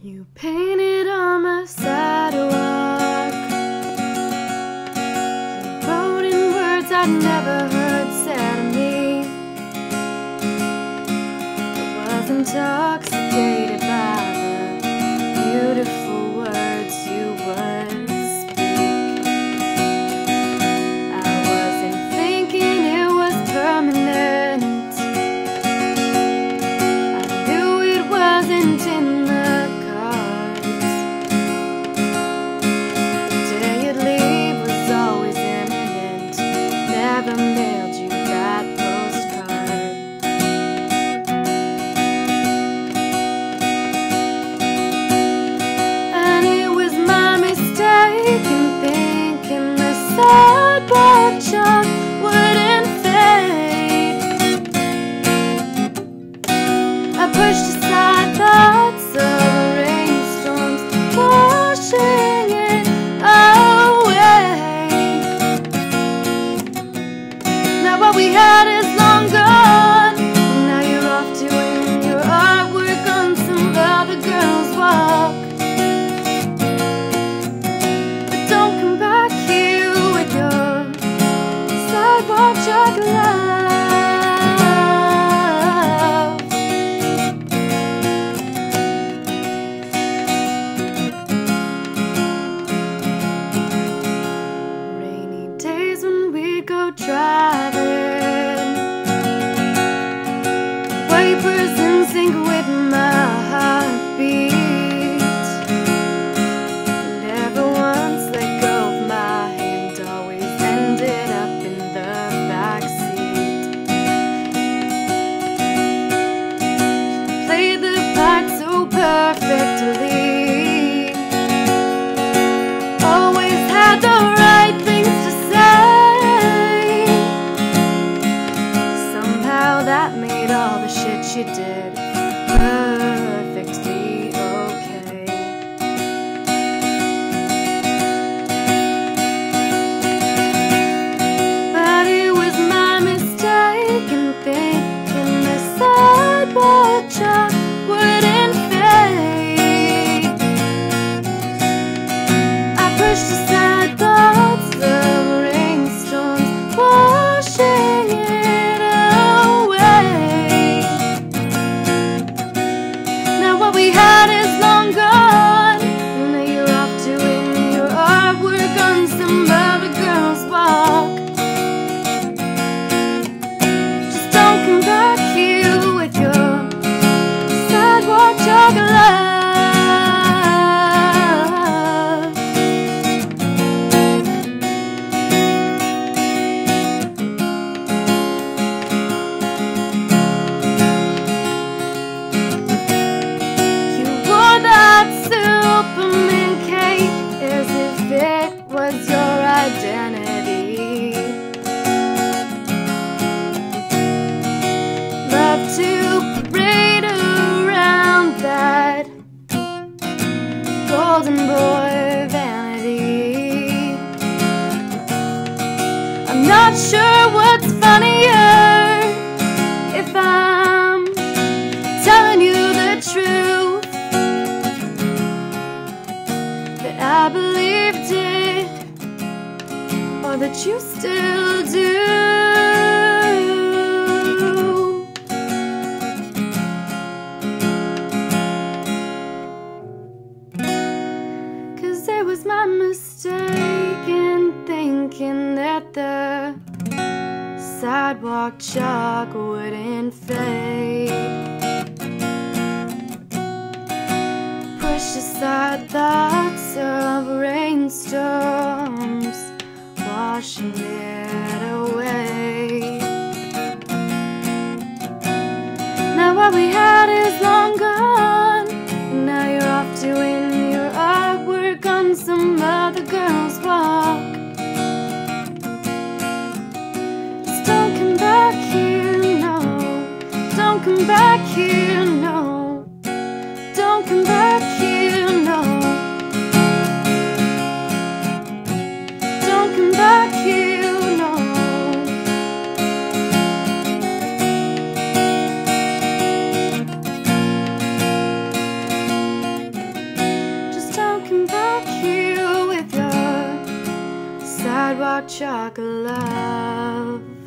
You painted on my sidewalk. You wrote in words I'd never heard what we had is long gone. Now you're off doing your artwork on some other girl's walk. But don't come back here with your sidewalk go driving. Perfectly. Always had the right things to say. Somehow that made all the shit you did perfectly okay. But it was my mistake in thinking the sidewalk to parade around that golden boy vanity. I'm not sure what's funnier if I'm telling you the truth that I believed it or that you still do. Sidewalk chalk wouldn't fade. Push aside thoughts of rainstorms, washing it away. Sidewalk chocolate love.